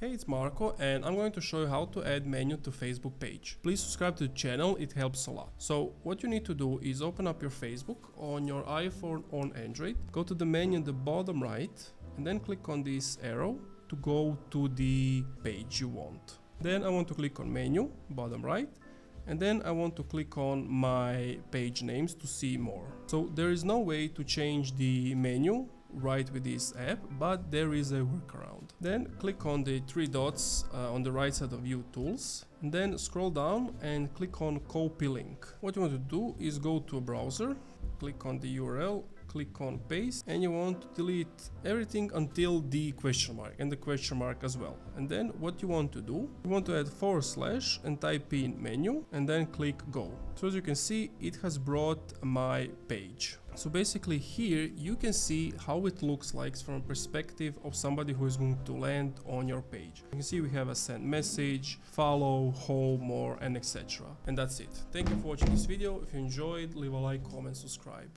Hey, it's Marko and I'm going to show you how to add menu to Facebook page. Please subscribe to the channel, it helps a lot. So what you need to do is open up your Facebook on your iPhone or Android, go to the menu in the bottom right and then click on this arrow to go to the page you want. Then I want to click on menu, bottom right, and then I want to click on my page names to see more. So there is no way to change the menu right with this app, but there is a workaround. Then click on the three dots uh, on the right side of view tools, and then scroll down and click on copy link. What you want to do is go to a browser, click on the URL, click on paste and you want to delete everything until the question mark and the question mark as well and then what you want to do you want to add forward slash and type in menu and then click go so as you can see it has brought my page so basically here you can see how it looks like from a perspective of somebody who is going to land on your page. You can see we have a send message, follow, home, more and etc. And that's it. Thank you for watching this video. If you enjoyed, leave a like, comment, subscribe.